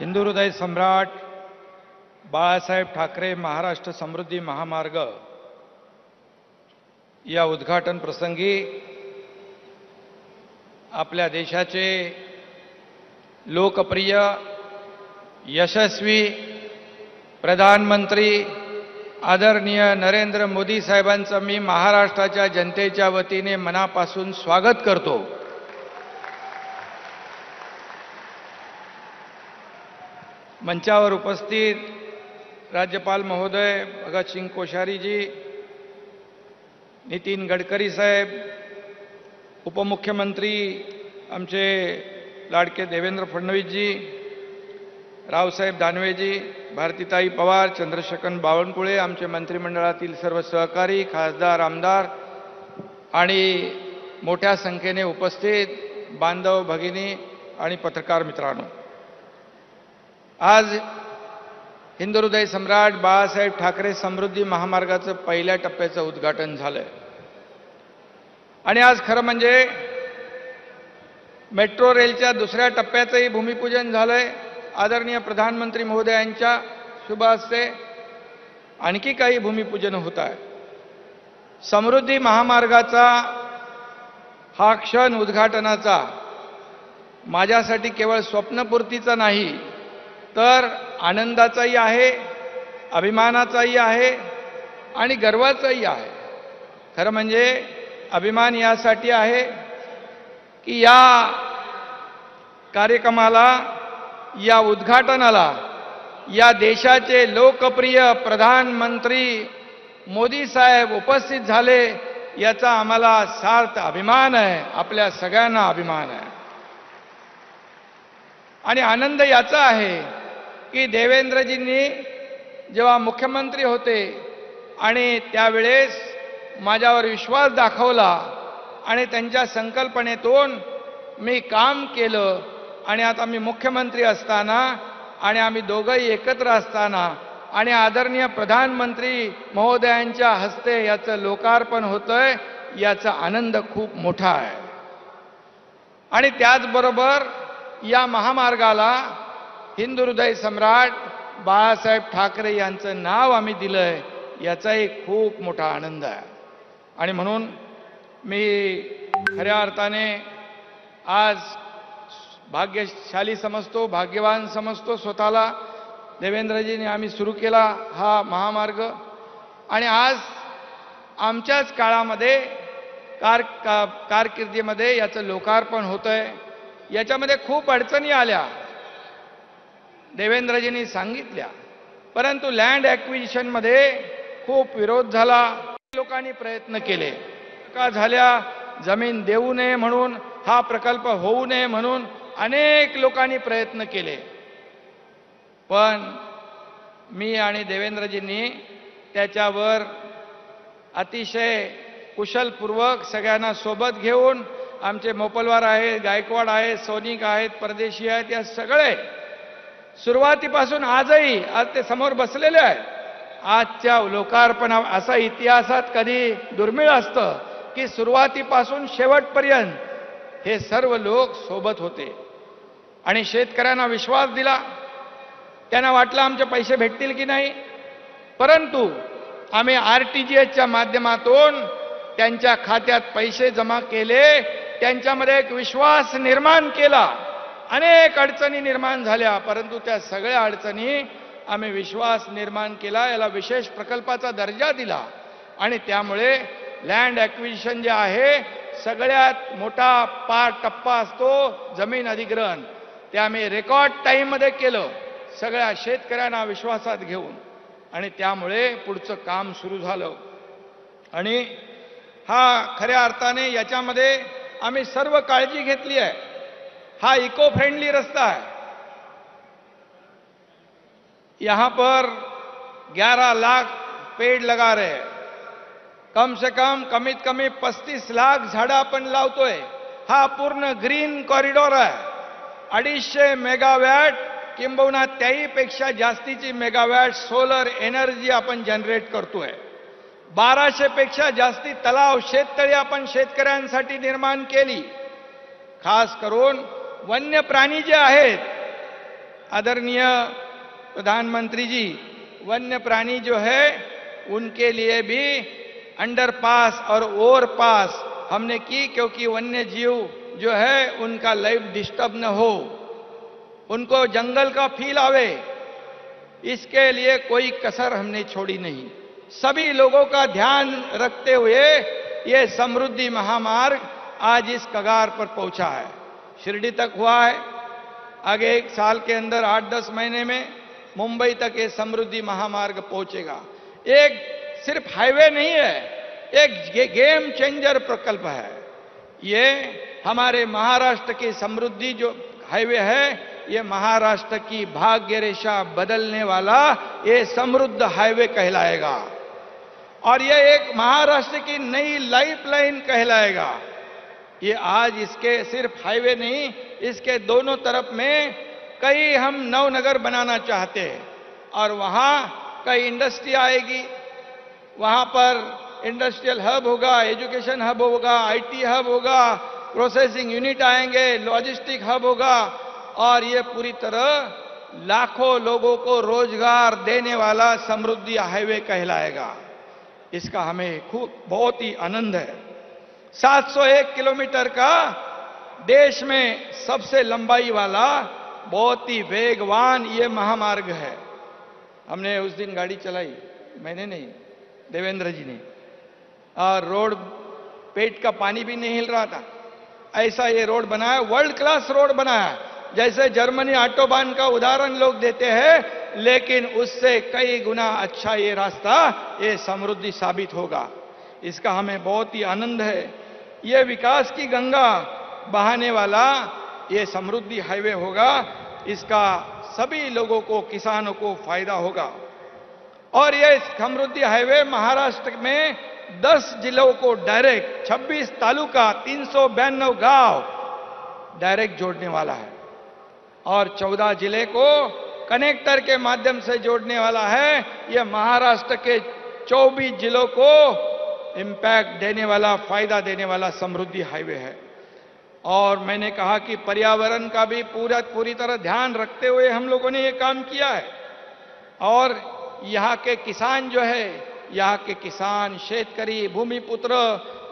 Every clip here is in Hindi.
हिंदू हृदय सम्राट बाळासाहेब ठाकरे महाराष्ट्र समृद्धी महामार्ग या उद्घाटन प्रसंगी आपल्या देशाचे लोकप्रिय यशस्वी प्रधानमंत्री आदरणीय नरेंद्र मोदी साहेबांचं मी महाराष्ट्राच्या जनतेच्या वतीने मनापासून स्वागत करतो. मंचावर उपस्थित राज्यपाल महोदय भगतसिंग कोश्यारीजी नितीन गडकरी साहेब उपमुख्यमंत्री आमचे लाडके देवेंद्र फडणवीसजी रावसाहेब दानवेजी भारतीताई पवार चंद्रशेखर बावनकुळे आमचे मंत्रिमंडळातील सर्व सहकारी खासदार आमदार आणि मोठ्या संख्येने उपस्थित बांधव भगिनी आणि पत्रकार मित्रांनो. आज हिंदुहृदय सम्राट बाळासाहेब ठाकरे समृद्धी महामार्गाचं पहिल्या टप्प्याचं उद्घाटन झालंय. आणि आज खरं म्हणजे मेट्रो रेलच्या दुसऱ्या टप्प्याचंही भूमिपूजन झालंय. आदरणीय प्रधानमंत्री महोदयांच्या शुभ हस्ते आणखी काही भूमिपूजन होत आहे. समृद्धी महामार्गाचा हा क्षण उद्घाटनाचा माझ्यासाठी केवळ स्वप्नपूर्तीचा नाही तर आनंदाचाही आहे अभिमानाचाही आहे आणि गर्वाचाही आहे. खरं म्हणजे अभिमान यासाठी आहे की या कार्यक्रमाला या उद्घाटनाला या देशाचे लोकप्रिय प्रधानमंत्री मोदी साहेब उपस्थित झाले याचा आम्हाला सार्थ अभिमान आहे आपल्या सगळ्यांना अभिमान आहे. आणि आनंद याचा आहे की देवेंद्रजींनी जेव्हा मुख्यमंत्री होते आणि त्यावेळेस माझ्यावर विश्वास दाखवला आणि त्यांच्या संकल्पनेतून मी काम केलं आणि आता मी मुख्यमंत्री असताना आणि आम्ही दोघंही एकत्र असताना आणि आदरणीय प्रधानमंत्री महोदयांच्या हस्ते याचं लोकार्पण होतंय याचा आनंद खूप मोठा आहे. आणि त्याचबरोबर या महामार्गाला हिंदू हृदय सम्राट बाळासाहेब ठाकरे यांचं नाव आम्ही दिलंय याचाही खूप मोठा आनंद आहे. आणि म्हणून मी खऱ्या अर्थाने आज भाग्यशाली समजतो भाग्यवान समजतो स्वतःला. देवेंद्रजीने आम्ही सुरू केला हा महामार्ग. आणि आज आमच्याच काळामध्ये कार का कारकिर्दीमध्ये याचं लोकार्पण होतं आहे याच्यामध्ये खूप अडचणी आल्या. देवेंद्रजींनी सांगितल्या. परंतु लँड ॲक्विजिशनमध्ये खूप विरोध झाला. लोकांनी प्रयत्न केले. का झाल्या. जमीन देऊ नये म्हणून हा प्रकल्प होऊ नये म्हणून अनेक लोकांनी प्रयत्न केले. पण मी आणि देवेंद्रजींनी त्याच्यावर अतिशय कुशलपूर्वक सगळ्यांना सोबत घेऊन आमचे मोपलवार आहेत गायकवाड आहेत सोनिक आहेत परदेशी आहेत या सगळे सुरुवातीपासून आजही आज ते समोर बसलेले आहेत. आजच्या लोकार्पणा असा इतिहासात कधी दुर्मिळ असतं की सुरुवातीपासून शेवटपर्यंत हे सर्व लोक सोबत होते. आणि शेतकऱ्यांना विश्वास दिला. त्यांना वाटलं आमचे पैसे भेटतील की नाही. परंतु आम्ही आर टी जी एसच्या माध्यमातून त्यांच्या खात्यात पैसे जमा केले. त्यांच्यामध्ये एक विश्वास निर्माण केला. अनेक अडचणी निर्माण झाल्या परंतु त्या सगळ्या अडचणी आम्ही विश्वास निर्माण केला याला विशेष प्रकल्पाचा दर्जा दिला. आणि त्यामुळे लँड ॲक्विजिशन जे आहे सगळ्यात मोठा पार टप्पा असतो जमीन अधिग्रहण. ते आम्ही रेकॉर्ड टाईममध्ये केलं सगळ्या शेतकऱ्यांना विश्वासात घेऊन. आणि त्यामुळे पुढचं काम सुरू झालं. आणि हा खऱ्या अर्थाने याच्यामध्ये आम्ही सर्व काळजी घेतली आहे. हा इको फ्रेंडली रास्ता है। यहाँ पर 11 लाख पेड़ लगा रहे हैं। कम से कम, कमीत कमी पस्तीस लाख झाडं आपण लावतोय हा। पूर्ण ग्रीन कॉरिडोर कॉरिडॉर आहे अडीचशे मेगावॅट किंबहुना त्याहीपेक्षा जास्तीची मेगावॅट सोलर एनर्जी आपण जनरेट करतोय बाराशे पेक्षा जास्ती तलाव, शेततळी आपण शेतकऱ्यांसाठी निर्माण केली। खास करून वन्य प्राणी जे आहेत, आदरणीय प्रधानमंत्री जी वन्य प्राणी जो है, उनके लिए भी अंडरपास और ओवर पास हमने की क्योंकि वन्य जीव जो है, उनका लाइफ डिस्टर्ब न हो। उनको जंगल का फील आवे, इसके लिए कोई कसर हमने छोड़ी नहीं। सभी लोगों का ध्यान रखते हुए ये समृद्धि महामार्ग आज इस कगार पर पहुँचा है। शिरडी तक हुआ है। आगे एक साल के अंदर आठ दस महीने में मुंबई तक ये समृद्धि महामार्ग पहुंचेगा। एक सिर्फ़ हाईवे नहीं है एक गे, गेम चेंजर प्रकल्प है। ये हमारे महाराष्ट्र की समृद्धि जो हाईवे है ये महाराष्ट्र की भाग्य रेशा बदलने वाला ये समृद्ध हाईवे कहलाएगा। और ये एक महाराष्ट्र की नई लाइफलाइन कहलाएगा। ये आज इसके सिर्फ़ हाईवे नहीं, इसके दोनों तरफ़ में कई हम नवनगर बनाना चाहते हैं। और वहाँ कई इंडस्ट्री आएगी। वहाँ पर इंडस्ट्रियल हब होगा, एजुकेशन हब होगा, आईटी हब होगा, प्रोसेसिंग यूनिट आएँगे, लॉजिस्टिक हब होगा। और ये पूरी तरह लाखों लोगों को रोज़गार देने वाला समृद्धि हाईवे कहलाएगा। इसका हमें खूब, बहुत ही आनंद है। 701 किलोमीटर का देश में सबसे लंबाई वाला, बहुत ही वेगवान ये महामार्ग है। हमने उस दिन गाड़ी चलाई, मैंने नहीं देवेंद्र जी ने। और रोड, पेट का पानी भी नहीं हिल रहा था। ऐसा ये रोड बनाया वर्ल्ड क्लास रोड बनाया। जैसे जर्मनी ऑटोबान का उदाहरण लोग देते हैं, लेकिन उससे कई गुना अच्छा ये रास्ता, ये समृद्धि साबित होगा। इसका हमें बहुत ही आनंद है। ये विकास की गंगा बहाने वाला ये समृद्धि हाईवे होगा। इसका सभी लोगों को, किसानों को फ़ायदा होगा। और ये समृद्धि हाईवे महाराष्ट्र में 10 जिलों को डायरेक्ट 26 तालुका तीन सौ गाँव डायरेक्ट जोड़ने वाला है। और 14 ज़िले को कनेक्टर के माध्यम से जोड़ने वाला है। यह महाराष्ट्र के 24 जिलों को इंपैक्ट देने वाला, फ़ायदा देने वाला समृद्धि हाईवे है। और मैंने कहा कि पर्यावरण का भी पूरा, पूरी तरह ध्यान रखते हुए हम लोगों ने ये काम किया है। और यहाँ के किसान जो है, यहाँ के किसान, शेतकरी, भूमिपुत्र,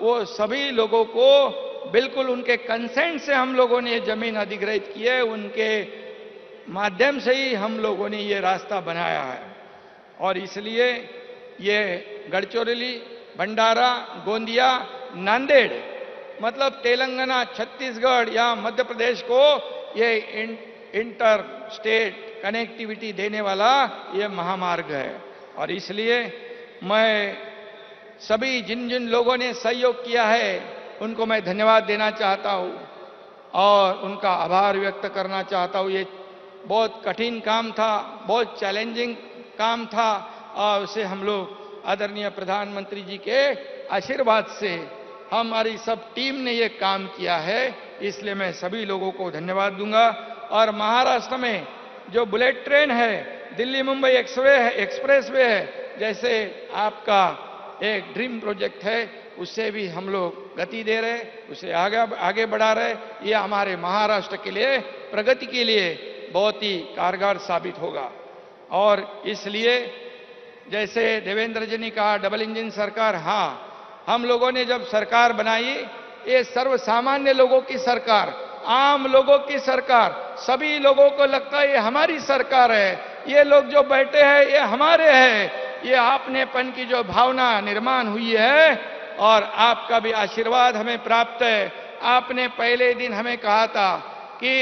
वो सभी लोगों को बिल्कुल उनके कंसेंट से हम लोगों ने ये ज़मीन अधिग्रहित की है। उनके माध्यम से ही हम लोगों ने ये रास्ता बनाया है। और इसलिए ये गढ़चौरली भंडारा, गोंदिया, नांदेड़ मतलब तेलंगाना, छत्तीसगढ़ या मध्य प्रदेश को ये इंटर स्टेट कनेक्टिविटी देने वाला ये महामार्ग है। और इसलिए मैं सभी जिन जिन लोगों ने सहयोग किया है, उनको मैं धन्यवाद देना चाहता हूँ और उनका आभार व्यक्त करना चाहता हूँ। ये बहुत कठिन काम था, बहुत चैलेंजिंग काम था, और उसे हम लोग आदरणीय प्रधानमंत्री जी के आशीर्वाद से हमारी सब टीम ने ये काम किया है, इसलिए मैं सभी लोगों को धन्यवाद दूँगा। और महाराष्ट्र में जो बुलेट ट्रेन है, दिल्ली मुंबई एक्सवे है एक्सप्रेस वे है, जैसे आपका एक ड्रीम प्रोजेक्ट है, उससे भी हम लोग गति दे रहे, उसे आगे आगे बढ़ा रहे। ये हमारे महाराष्ट्र के लिए, प्रगति के लिए बहुत ही कारगर साबित होगा। और इसलिए जैसे देवेंद्र जी ने कहा, डबल इंजन सरकार हाँ हम लोगों ने जब सरकार बनाई, ये सर्व सामान्य लोगों की सरकार, आम लोगों की सरकार, सभी लोगों को लगता है ये हमारी सरकार है, ये लोग जो बैठे हैं, ये हमारे हैं, ये आपनेपन की जो भावना निर्माण हुई है, और आपका भी आशीर्वाद हमें प्राप्त है। आपने पहले दिन हमें कहा था कि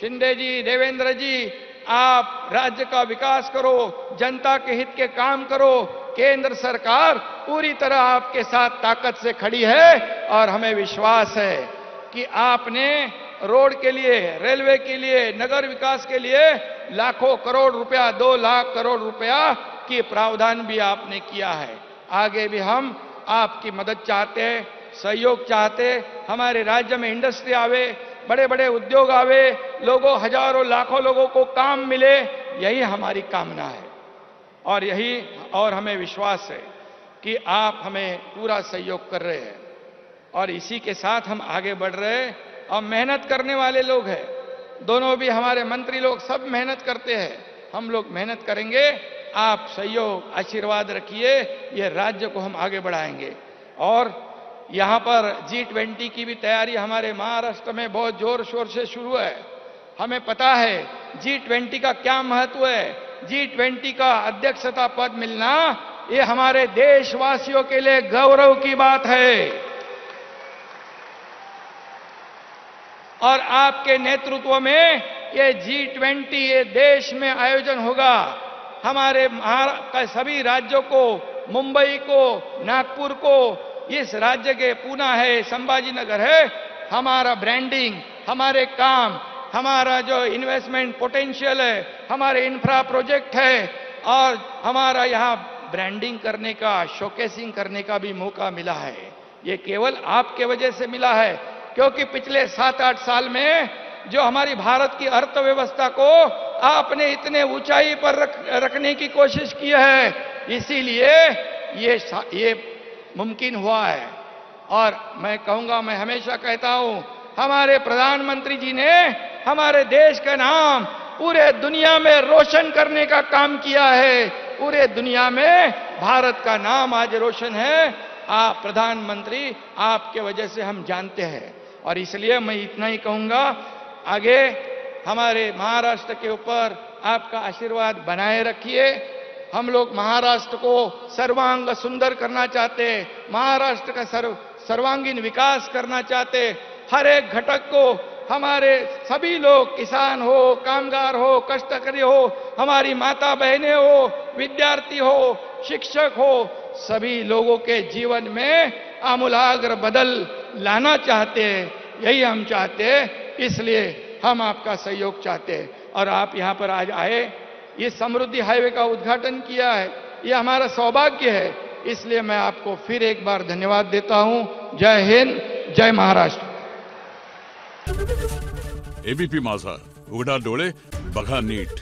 शिंदे जी, देवेंद्र जी आप राज्य का विकास करो, जनता के हित के काम करो, केंद्र सरकार पूरी तरह आपके साथ ताकत से खड़ी है और हमें विश्वास है कि आपने रोड के लिए, रेलवे के लिए, नगर विकास के लिए लाखों करोड़ रुपया, दो लाख करोड़ रुपया की प्रावधान भी आपने किया है। आगे भी हम आपकी मदद चाहते हैं, सहयोग चाहते हमारे राज्य में इंडस्ट्री आवे बड़े बड़े उद्योग आवे, लोगों, हज़ारों, लाखों लोगों को काम मिले, यही हमारी कामना है। और यही और हमें विश्वास है कि आप हमें पूरा सहयोग कर रहे हैं। और इसी के साथ हम आगे बढ़ रहे हैं और मेहनत करने वाले लोग हैं। दोनों भी हमारे मंत्री लोग सब मेहनत करते हैं। हम लोग मेहनत करेंगे, आप सहयोग, आशीर्वाद रखिए, ये राज्य को हम आगे बढ़ाएँगे। और यहाँ पर जी ट्वेंटी की भी तैयारी हमारे महाराष्ट्र में बहुत ज़ोर शोर से शुरू है। हमें पता है जी ट्वेंटी का क्या महत्व है? जी ट्वेंटी का अध्यक्षता पद मिलना ये हमारे देशवासियों के लिए गौरव की बात है। और आपके नेतृत्व में ये जी ट्वेंटी ये देश में आयोजन होगा। हमारे सभी राज्यों को, मुंबई को, नागपुर को इस राज्य के पूना है संभाजी नगर है हमारा ब्रांडिंग हमारे काम हमारा जो इन्वेस्टमेंट पोटेंशियल है हमारे इंफ्रा प्रोजेक्ट है और हमारा यहाँ ब्रांडिंग करने का शोकेसिंग करने का भी मौका मिला है। ये केवल आपके वजह से मिला है क्योंकि पिछले सात आठ साल में जो हमारी भारत की अर्थव्यवस्था को आपने इतने ऊंचाई पर रख, रखने की कोशिश की है इसीलिए ये ये मुमकिन हुआ है। और मैं कहूँगा, मैं हमेशा कहता हूँ, हमारे प्रधानमंत्री जी ने हमारे देश का नाम पूरे दुनिया में रोशन करने का काम किया है। पूरे दुनिया में भारत का नाम आज रोशन है। आप प्रधानमंत्री, आपके वजह से हम जानते हैं। और इसलिए मैं इतना ही कहूँगा, आगे हमारे महाराष्ट्र के ऊपर आपका आशीर्वाद बनाए रखिए। हम लोग महाराष्ट्र को सर्वांग सुंदर करना चाहते हैं, महाराष्ट्र का सर्व, सर्वांगीण विकास करना चाहते हर एक घटक को हमारे सभी लोग किसान हो, कामगार हो, कष्टकरी हो, हमारी माता बहनें हो, विद्यार्थी हो, शिक्षक हो, सभी लोगों के जीवन में आमूलाग्र बदल लाना चाहते हैं। यही हम चाहते हैं, इसलिए हम आपका सहयोग चाहते हैं। और आप यहाँ पर आज आए ये समृद्धि हाईवे का उद्घाटन किया है ये हमारा सौभाग्य है। इसलिए मैं आपको फिर एक बार धन्यवाद देता हूँ। जय हिंद, जय महाराष्ट्र। एबीपी माझा, उघडा डोळे, बघा नीट।